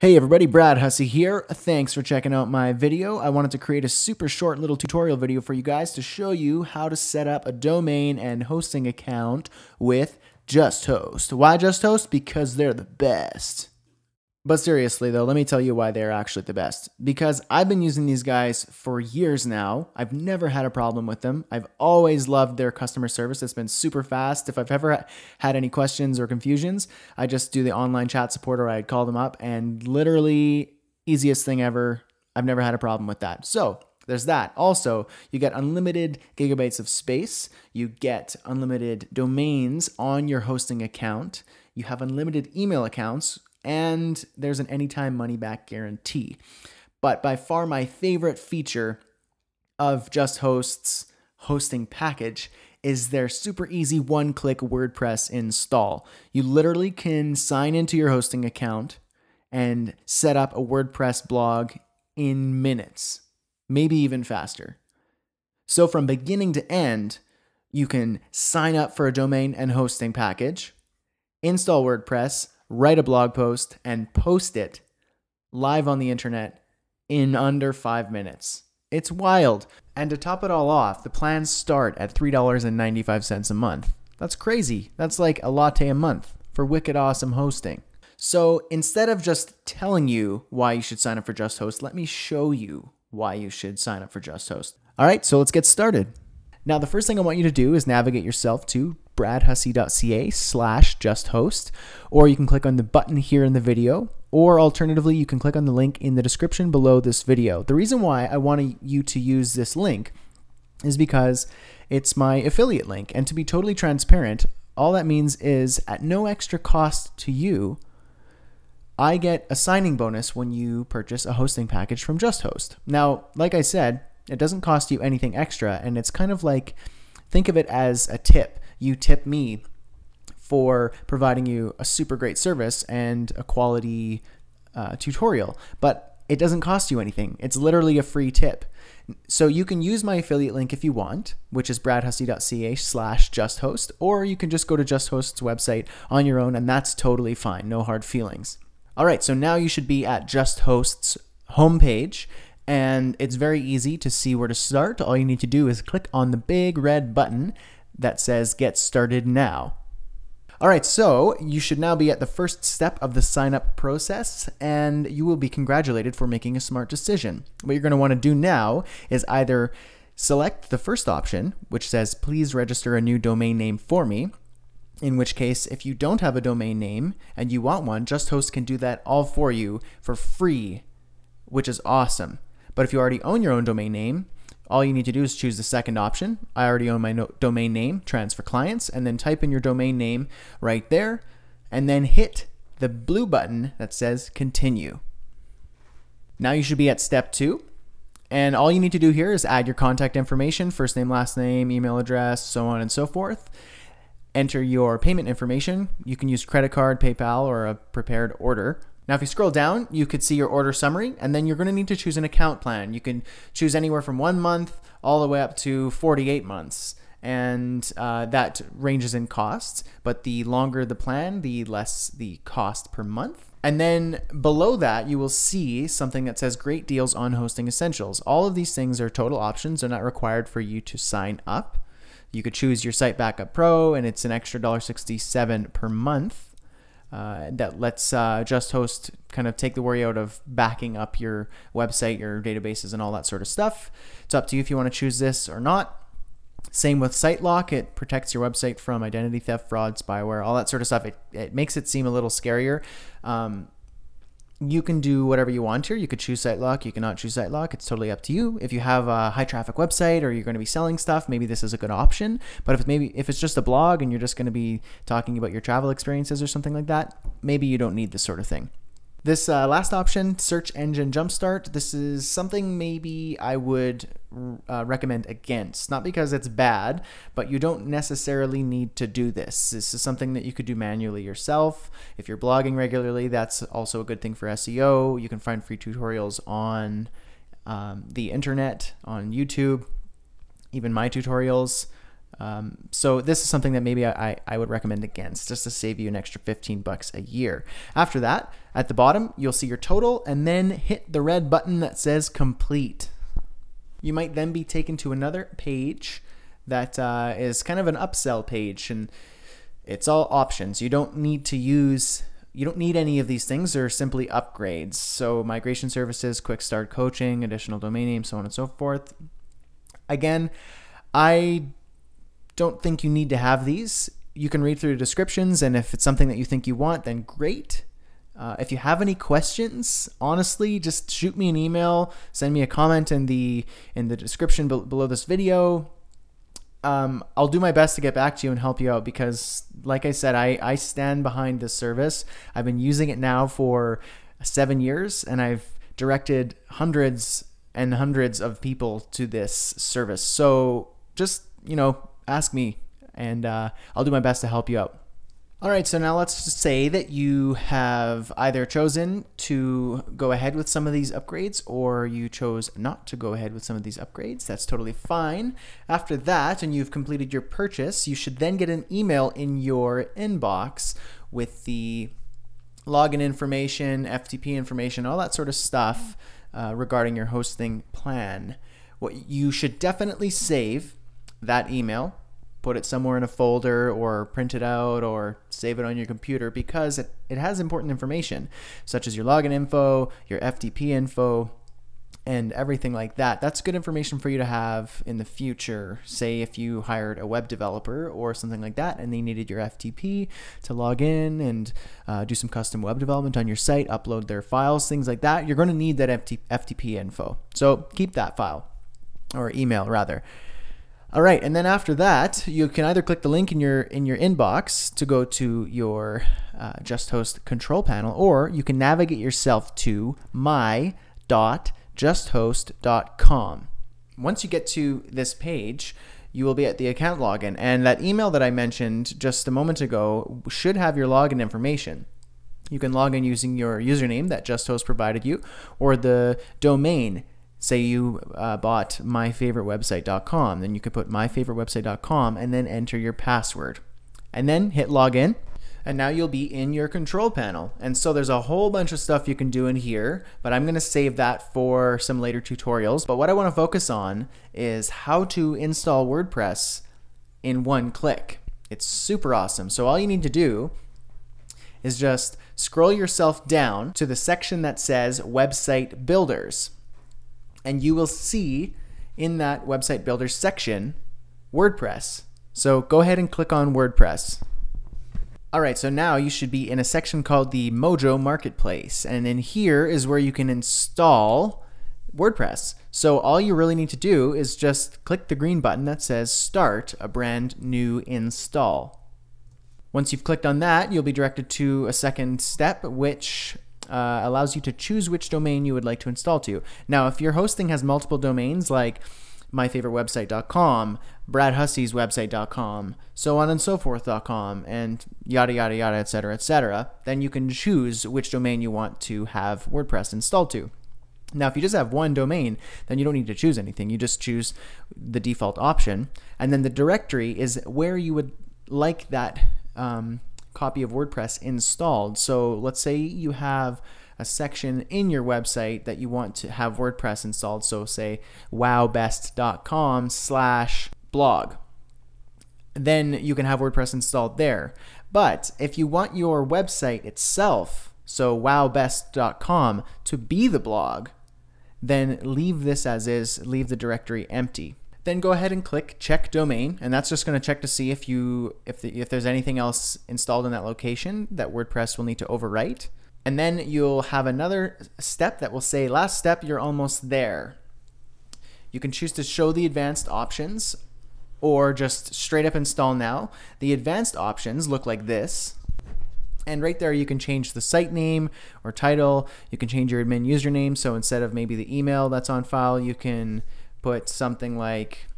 Hey everybody, Brad Hussey here. Thanks for checking out my video. I wanted to create a super short little tutorial video for you guys to show you how to set up a domain and hosting account with JustHost. Why JustHost? Because they're the best. But seriously, though, let me tell you why they're actually the best. Because I've been using these guys for years now. I've never had a problem with them. I've always loved their customer service. It's been super fast. If I've ever had any questions or confusions, I just do the online chat support or I'd call them up and literally easiest thing ever. I've never had a problem with that. So there's that. Also, you get unlimited gigabytes of space. You get unlimited domains on your hosting account. You have unlimited email accounts and there's an anytime money back guarantee. But by far my favorite feature of JustHost's hosting package is their super easy one click WordPress install. You literally can sign into your hosting account and set up a WordPress blog in minutes, maybe even faster. So, from beginning to end, you can sign up for a domain and hosting package, install WordPress, write a blog post, and post it live on the internet in under five minutes. It's wild. And to top it all off, the plans start at $3.95 a month. That's crazy. That's like a latte a month for wicked awesome hosting. So instead of just telling you why you should sign up for JustHost, let me show you why you should sign up for JustHost. All right, so let's get started. Now, the first thing I want you to do is navigate yourself to bradhussey.ca slash justhost, or you can click on the button here in the video, or alternatively, you can click on the link in the description below this video. The reason why I want you to use this link is because it's my affiliate link. And to be totally transparent, all that means is at no extra cost to you, I get a signing bonus when you purchase a hosting package from JustHost. Now, like I said, it doesn't cost you anything extra, and it's kind of like think of it as a tip. You tip me for providing you a super great service and a quality uh, tutorial, but it doesn't cost you anything. It's literally a free tip. So you can use my affiliate link if you want, which is bradhussey.ca slash justhost, or you can just go to JustHost's website on your own, and that's totally fine. No hard feelings. All right, so now you should be at JustHost's homepage, and it's very easy to see where to start. All you need to do is click on the big red button that says Get Started Now. All right, so you should now be at the first step of the sign up process, and you will be congratulated for making a smart decision. What you're going to want to do now is either select the first option, which says Please register a new domain name for me. In which case, if you don't have a domain name and you want one, JustHost can do that all for you for free, which is awesome. But if you already own your own domain name, all you need to do is choose the second option. I already own my no domain name, transfer clients, and then type in your domain name right there, and then hit the blue button that says continue. Now you should be at step two. And all you need to do here is add your contact information, first name, last name, email address, so on and so forth. Enter your payment information. You can use credit card, PayPal, or a prepared order. Now, if you scroll down, you could see your order summary, and then you're going to need to choose an account plan. You can choose anywhere from one month all the way up to 48 months, and uh, that ranges in costs. But the longer the plan, the less the cost per month. And then below that, you will see something that says Great Deals on Hosting Essentials. All of these things are total options, they're not required for you to sign up. You could choose your Site Backup Pro, and it's an extra $1.67 per month uh, that lets uh, JustHost kind of take the worry out of backing up your website, your databases, and all that sort of stuff. It's up to you if you want to choose this or not. Same with SiteLock, it protects your website from identity theft, fraud, spyware, all that sort of stuff. It, it makes it seem a little scarier. Um, you can do whatever you want here. You could choose SiteLock. You cannot choose SiteLock. It's totally up to you. If you have a high traffic website or you're going to be selling stuff, maybe this is a good option. But if maybe if it's just a blog and you're just going to be talking about your travel experiences or something like that, maybe you don't need this sort of thing. This uh, last option, Search Engine Jumpstart, this is something maybe I would uh, recommend against. Not because it's bad, but you don't necessarily need to do this. This is something that you could do manually yourself. If you're blogging regularly, that's also a good thing for SEO. You can find free tutorials on um, the internet, on YouTube, even my tutorials. Um, so this is something that maybe I, I would recommend against just to save you an extra 15 bucks a year. After that, at the bottom, you'll see your total and then hit the red button that says complete. You might then be taken to another page that uh, is kind of an upsell page and it's all options. You don't need to use you don't need any of these things. They're simply upgrades. So migration services, quick start coaching, additional domain names, so on and so forth. Again, I don't think you need to have these. You can read through the descriptions, and if it's something that you think you want, then great. Uh, if you have any questions, honestly, just shoot me an email, send me a comment in the in the description be- below this video. Um, I'll do my best to get back to you and help you out because, like I said, I, I stand behind this service. I've been using it now for seven years, and I've directed hundreds and hundreds of people to this service. So just you know, ask me, and uh, I'll do my best to help you out. All right, so now let's say that you have either chosen to go ahead with some of these upgrades or you chose not to go ahead with some of these upgrades. That's totally fine. After that, and you've completed your purchase, you should then get an email in your inbox with the login information, FTP information, all that sort of stuff uh, regarding your hosting plan. What you should definitely save that email, put it somewhere in a folder or print it out or save it on your computer because it, it has important information such as your login info, your FTP info, and everything like that. That's good information for you to have in the future. Say if you hired a web developer or something like that and they needed your FTP to log in and uh, do some custom web development on your site, upload their files, things like that, you're going to need that FTP info. So keep that file or email rather. All right, and then after that, you can either click the link in your in your inbox to go to your uh, JustHost control panel, or you can navigate yourself to my.justhost.com. Once you get to this page, you will be at the account login, and that email that I mentioned just a moment ago should have your login information. You can log in using your username that JustHost provided you, or the domain say you uh, bought myfavoritewebsite.com then you could put myfavoritewebsite.com and then enter your password. And then hit login and now you'll be in your control panel. And so there's a whole bunch of stuff you can do in here but i'm going to save that for some later tutorials. But what i want to focus on is how to install wordpress in one click. It's super awesome. So all you need to do is just scroll yourself down to the section that says website builders and you will see in that website builder section WordPress. So go ahead and click on WordPress. All right, so now you should be in a section called the Mojo Marketplace. And in here is where you can install WordPress. So all you really need to do is just click the green button that says Start a brand new install. Once you've clicked on that, you'll be directed to a second step, which uh, allows you to choose which domain you would like to install to. Now, if your hosting has multiple domains like myfavoritewebsite.com, bradhussey'swebsite.com, so on and so forth.com, and yada yada yada, etc., etc., then you can choose which domain you want to have WordPress installed to. Now, if you just have one domain, then you don't need to choose anything. You just choose the default option, and then the directory is where you would like that um, copy of WordPress installed. So let's say you have a section in your website that you want to have WordPress installed. So say wowbest.com slash blog. Then you can have WordPress installed there. But if you want your website itself, so wowbest.com, to be the blog, then leave this as is, leave the directory empty then go ahead and click check domain and that's just going to check to see if you if, the, if there's anything else installed in that location that WordPress will need to overwrite and then you'll have another step that will say last step you're almost there you can choose to show the advanced options or just straight up install now the advanced options look like this and right there, you can change the site name or title. You can change your admin username. So instead of maybe the email that's on file, you can put something like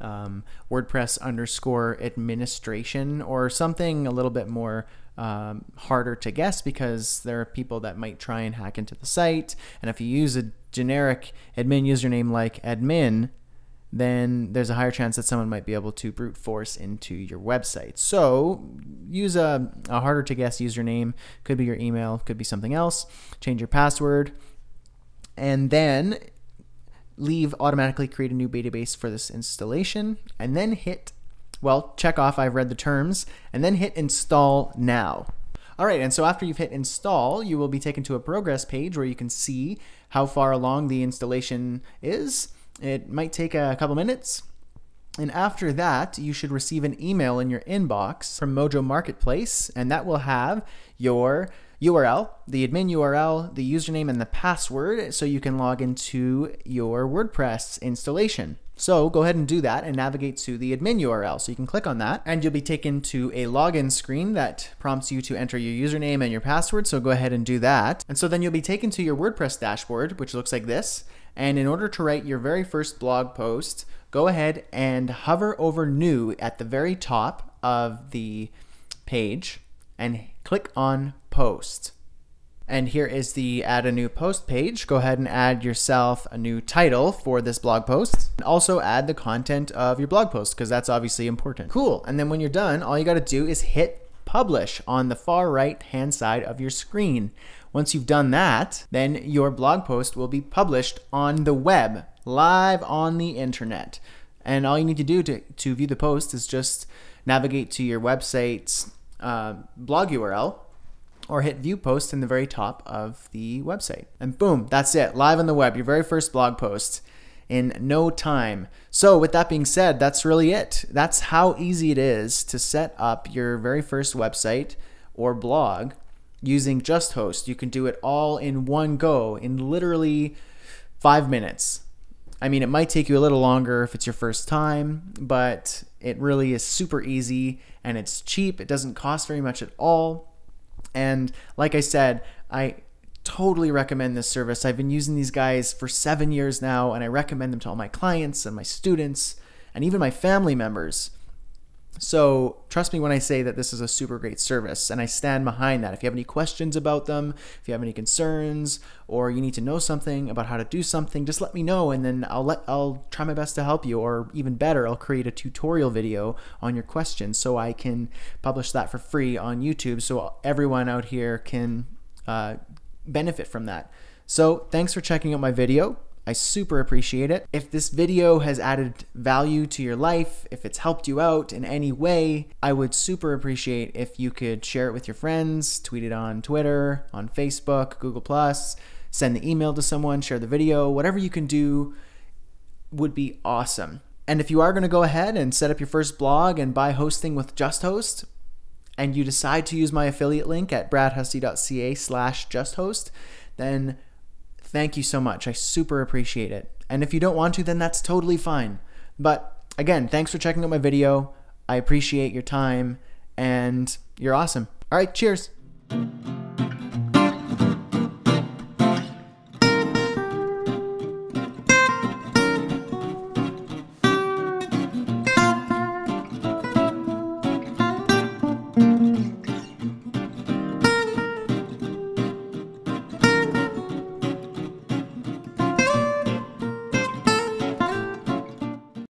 um, WordPress underscore administration or something a little bit more um, harder to guess because there are people that might try and hack into the site. And if you use a generic admin username like admin, then there's a higher chance that someone might be able to brute force into your website. So use a, a harder to guess username, could be your email, could be something else. Change your password, and then leave automatically create a new database for this installation, and then hit, well, check off I've read the terms, and then hit install now. All right, and so after you've hit install, you will be taken to a progress page where you can see how far along the installation is. It might take a couple minutes. And after that, you should receive an email in your inbox from Mojo Marketplace, and that will have your URL, the admin URL, the username, and the password so you can log into your WordPress installation. So go ahead and do that and navigate to the admin URL. So you can click on that and you'll be taken to a login screen that prompts you to enter your username and your password. So go ahead and do that. And so then you'll be taken to your WordPress dashboard, which looks like this. And in order to write your very first blog post, go ahead and hover over new at the very top of the page and click on post. And here is the add a new post page. Go ahead and add yourself a new title for this blog post. And also add the content of your blog post because that's obviously important. Cool. And then when you're done, all you got to do is hit publish on the far right hand side of your screen. Once you've done that, then your blog post will be published on the web, live on the internet. And all you need to do to, to view the post is just navigate to your website's uh, blog URL or hit view post in the very top of the website. And boom, that's it. Live on the web, your very first blog post in no time. So, with that being said, that's really it. That's how easy it is to set up your very first website or blog using JustHost. You can do it all in one go in literally five minutes. I mean, it might take you a little longer if it's your first time, but it really is super easy and it's cheap. It doesn't cost very much at all. And like I said, I totally recommend this service. I've been using these guys for seven years now, and I recommend them to all my clients and my students and even my family members. So trust me when I say that this is a super great service, and I stand behind that. If you have any questions about them, if you have any concerns, or you need to know something about how to do something, just let me know, and then I'll let I'll try my best to help you. Or even better, I'll create a tutorial video on your questions so I can publish that for free on YouTube, so everyone out here can uh, benefit from that. So thanks for checking out my video. I super appreciate it. If this video has added value to your life, if it's helped you out in any way, I would super appreciate if you could share it with your friends, tweet it on Twitter, on Facebook, Google+, send the email to someone, share the video, whatever you can do would be awesome. And if you are going to go ahead and set up your first blog and buy hosting with JustHost, and you decide to use my affiliate link at bradhussey.ca slash justhost, then Thank you so much. I super appreciate it. And if you don't want to, then that's totally fine. But again, thanks for checking out my video. I appreciate your time and you're awesome. All right, cheers.